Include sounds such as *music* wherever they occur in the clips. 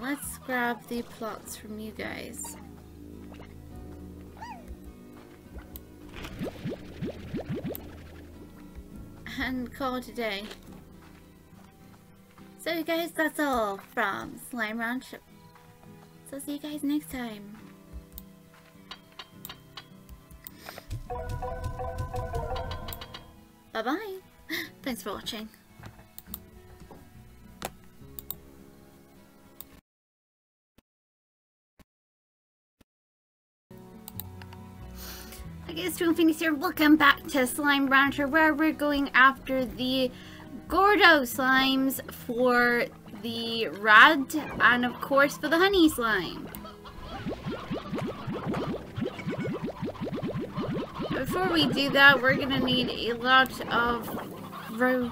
let's grab the plorts from you guys. And call it a day. So guys, that's all from Slime Ranch. So see you guys next time. Bye bye. *gasps* Thanks for watching. Guys, Twinkle Phoenix here. Welcome back to Slime Rancher where we're going after the Gordo slimes for the Rad and of course for the Honey slime. Before we do that, we're gonna need a lot of fruit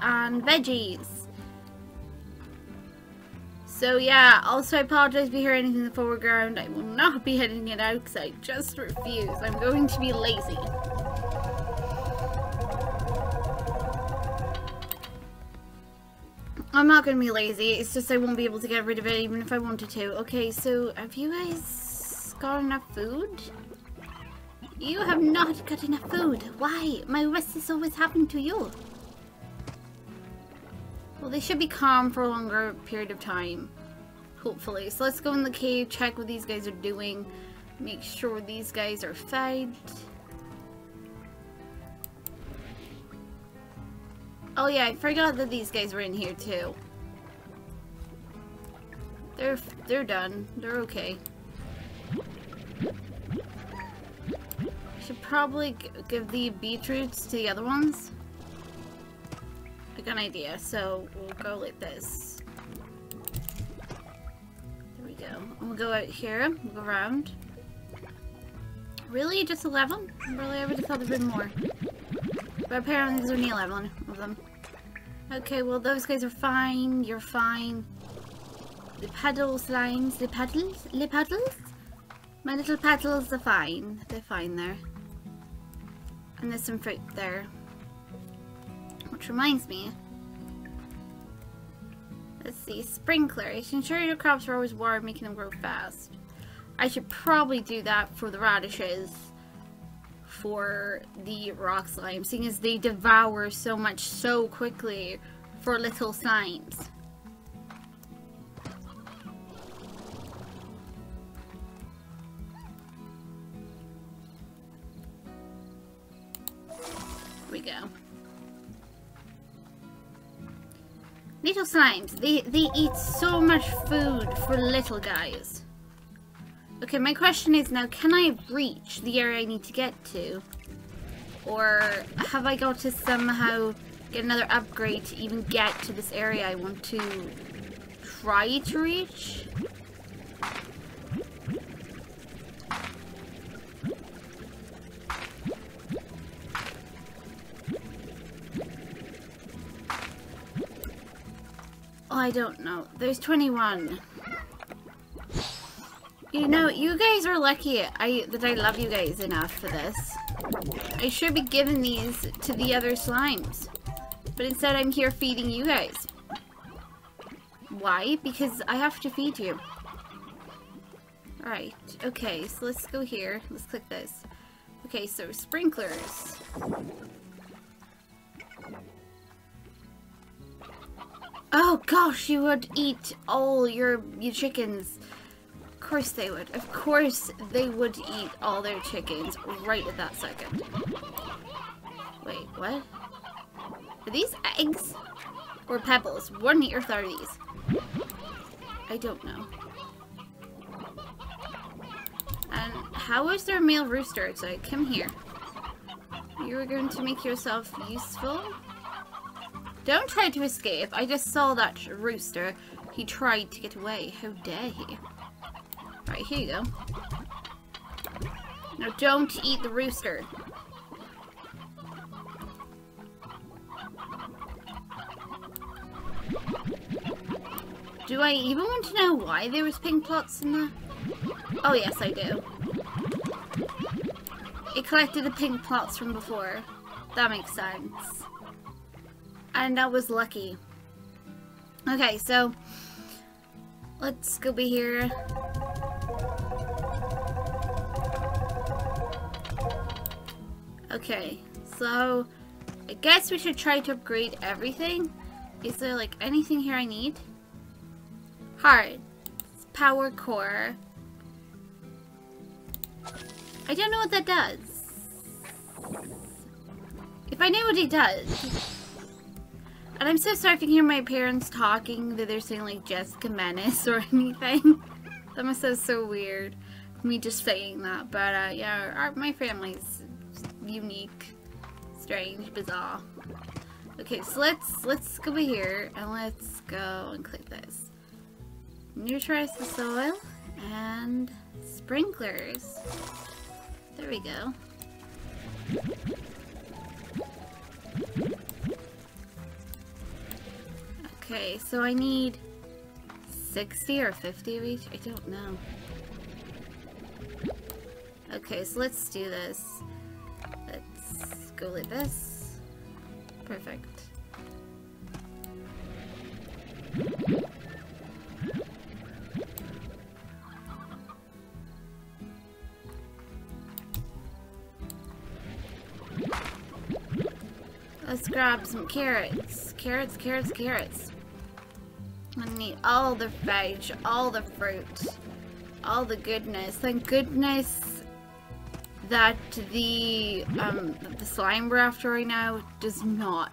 and veggies. So yeah, also I apologize if you hear anything in the foreground. I will not be editing it out because I just refuse. I'm going to be lazy. I'm not going to be lazy. It's just I won't be able to get rid of it even if I wanted to. Okay, so have you guys got enough food? You have not got enough food. Why? My rest is always happening to you. Well, they should be calm for a longer period of time. Hopefully. So let's go in the cave, check what these guys are doing. Make sure these guys are fed. Oh yeah, I forgot that these guys were in here too. They're they're done. They're okay. Should probably give the beetroots to the other ones. An idea, so we'll go like this. There we go. And we'll go out here, we'll go around. Really? Just 11? Really? I would have thought there'd been more. But apparently there's only 11 of them. Okay, well those guys are fine. You're fine. The pedal slimes, the pedals, the pedals? My little petals are fine. They're fine there. And there's some fruit there. Which reminds me. Let's see. sprinkler. Sprinklers. Ensure your crops are always watered, making them grow fast. I should probably do that for the radishes. For the rock slime. Seeing as they devour so much so quickly for little slimes. we go. Little slimes, they, they eat so much food for little guys. Okay, my question is now, can I reach the area I need to get to? Or have I got to somehow get another upgrade to even get to this area I want to try to reach? I don't know. There's 21. You know, you guys are lucky I that I love you guys enough for this. I should be giving these to the other slimes. But instead I'm here feeding you guys. Why? Because I have to feed you. Right. Okay, so let's go here. Let's click this. Okay, so sprinklers. Oh gosh, you would eat all your, your chickens. Of course they would. Of course they would eat all their chickens right at that second. Wait, what? Are these eggs? Or pebbles? What on earth are these? I don't know. And how is there a male rooster outside? Come here. You are going to make yourself useful? Don't try to escape. I just saw that rooster. He tried to get away. How dare he? Right, here you go. Now don't eat the rooster. Do I even want to know why there was pink plorts in there? Oh yes, I do. It collected the pink plorts from before. That makes sense. And I was lucky. Okay, so Let's go be here. Okay, so I guess we should try to upgrade everything. Is there like anything here I need? Heart, power core. I don't know what that does. If I knew what it does. And I'm so sorry if you hear my parents talking that they're saying like Jessica Menace or *laughs* anything. that must sound so weird. Me just saying that. But uh, yeah, our, my family's unique, strange, bizarre. Okay, so let's let's go over here and let's go and click this. Neutralize the soil and sprinklers. There we go. Okay, so I need 60 or 50 of each? I don't know. Okay, so let's do this. Let's go like this. Perfect. Let's grab some carrots. Carrots, carrots, carrots. I need all the veg, all the fruit, all the goodness. Thank goodness that the um, the slime we're after right now does not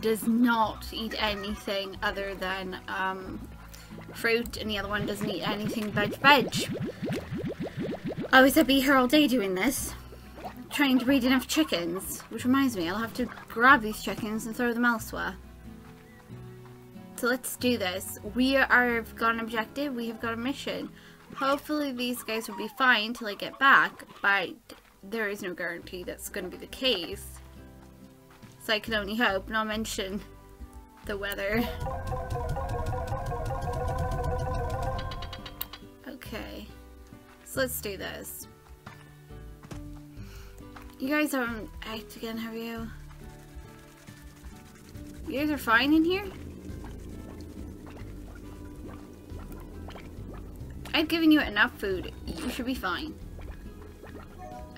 does not eat anything other than um, fruit, and the other one doesn't eat anything but veg. Otherwise, I'd be here all day doing this, trying to breed enough chickens. Which reminds me, I'll have to grab these chickens and throw them elsewhere. So let's do this. We are got an objective. We have got a mission. Hopefully these guys will be fine till I get back, but there is no guarantee that's going to be the case. So I can only hope, not mention the weather. Okay, so let's do this. You guys haven't acted again, have you? You guys are fine in here? I've given you enough food. You should be fine.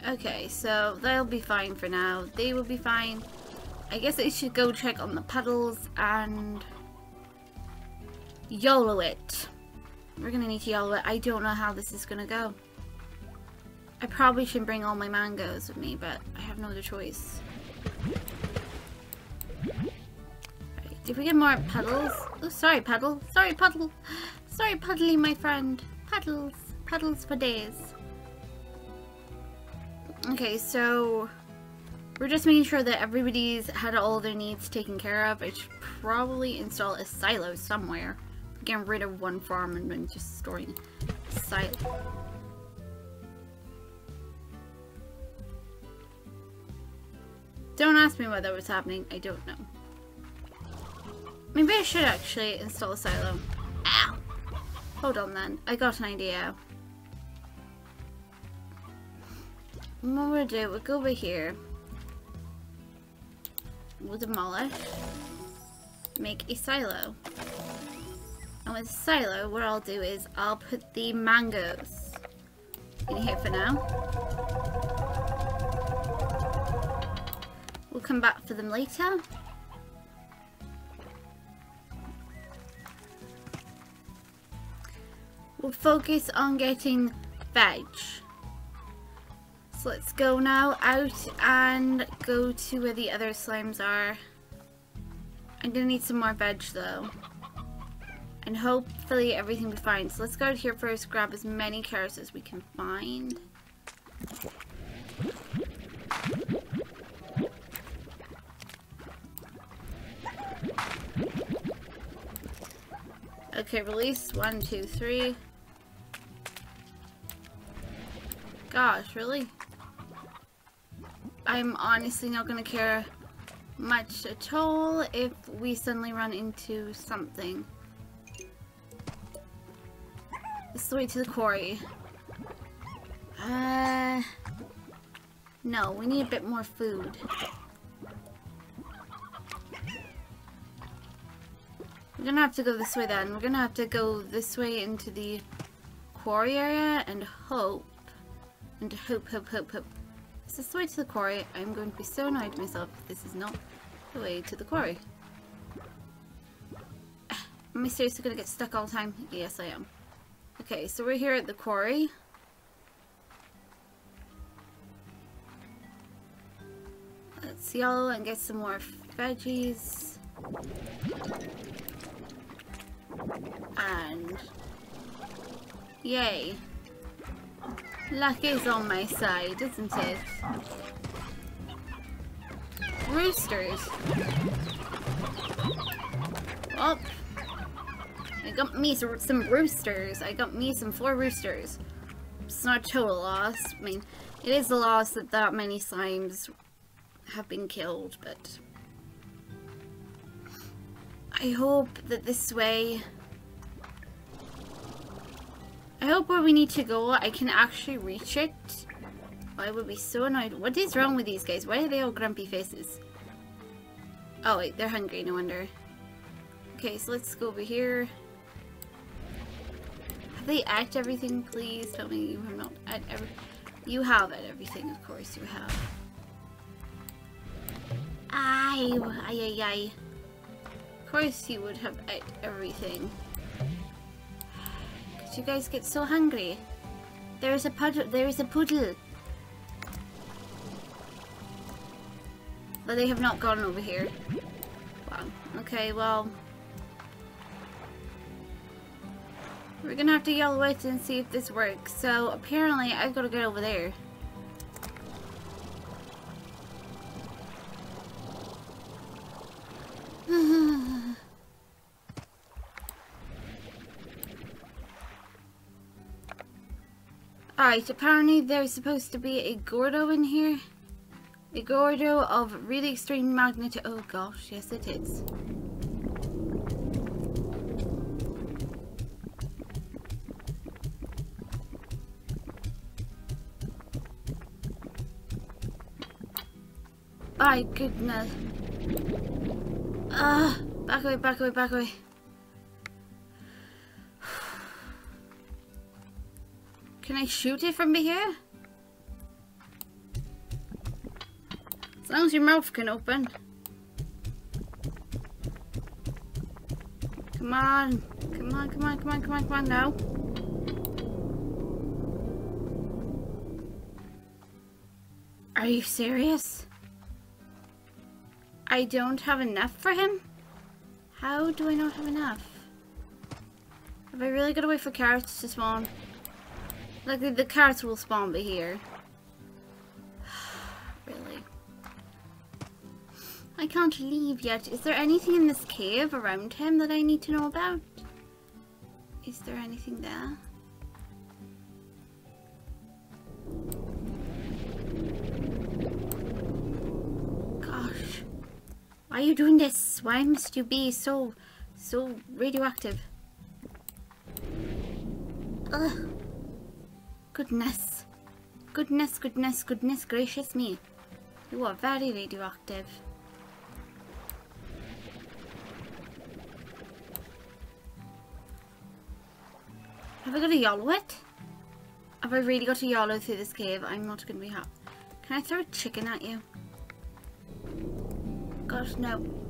Okay, so they'll be fine for now. They will be fine. I guess I should go check on the puddles and YOLO it. We're gonna need to YOLO it. I don't know how this is gonna go. I probably should bring all my mangoes with me, but I have no other choice. Right, did we get more puddles? Oh, sorry, puddle. Sorry, puddle. Sorry, puddly, my friend. Puddles. Puddles for days. Okay, so we're just making sure that everybody's had all their needs taken care of. I should probably install a silo somewhere. Getting rid of one farm and then just storing silo. Don't ask me why that was happening. I don't know. Maybe I should actually install a silo. Ow! Hold on then. I got an idea. What we'll do, we'll go over here. We'll demolish. Make a silo. And with silo, what I'll do is I'll put the mangoes in here for now. We'll come back for them later. We'll focus on getting veg. So let's go now out and go to where the other slimes are. I'm gonna need some more veg though. And hopefully everything will be fine. So let's go out here first, grab as many carrots as we can find. Okay, release. One, two, three. Gosh, really? I'm honestly not to care much at all if we suddenly run into something. This is the way to the quarry. Uh, no, we need a bit more food. We're gonna have to go this way then. We're gonna have to go this way into the quarry area and hope. And hope, hope, hope, hope. Is this the way to the quarry? I'm going to be so annoyed myself if this is not the way to the quarry. *sighs* Am I seriously gonna get stuck all the time? Yes, I am. Okay, so we're here at the quarry. Let's YOLO and get some more veggies. And yay. Luck is on my side, isn't it? Roosters. Oh, I got me some roosters. I got me some four roosters. It's not a total loss. I mean, it is a loss that that many slimes have been killed, but I hope that this way I hope where we need to go I can actually reach it. I would be so annoyed. What is wrong with these guys? Why are they all grumpy faces? Oh wait, they're hungry, no wonder. Okay, so let's go over here. Have they ate everything, please? Tell me you have not ate every- You have ate everything, of course you have. Aye, aye, aye, aye. Of course you would have ate everything. Cause you guys get so hungry. There is a puddle, there is a poodle. But they have not gone over here. Wow. Okay, well. We're gonna have to yell it and see if this works. So apparently I've got to get over there. Alright, apparently there's supposed to be a Gordo in here. A Gordo of really extreme magnitude. Oh gosh, yes it is. My goodness. Ah, back away, back away, back away. Can I shoot it from here? As long as your mouth can open. Come on. Come on, come on, come on, come on, come on now. Are you serious? I don't have enough for him? How do I not have enough? Have I really got to wait for carrots to spawn? Like the, the carrots will spawn by here. *sighs* really? I can't leave yet. Is there anything in this cave around him that I need to know about? Is there anything there? Gosh. Why are you doing this? Why must you be so, so radioactive? Ugh. Goodness. Goodness, goodness, goodness gracious me. You are very radioactive. Have I got a YOLO it? Have I really got a YOLO through this cave? I'm not going to be happy. Can I throw a chicken at you? Gosh, no.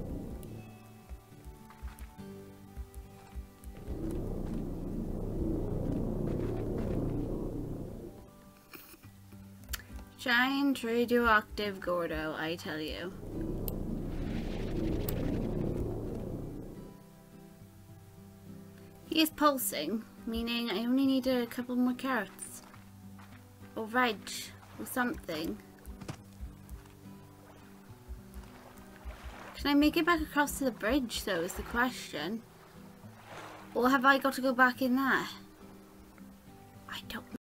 Giant radioactive Gordo, I tell you. He is pulsing, meaning I only need a couple more carrots. Or veg, or something. Can I make it back across to the bridge though is the question. Or have I got to go back in there? I don't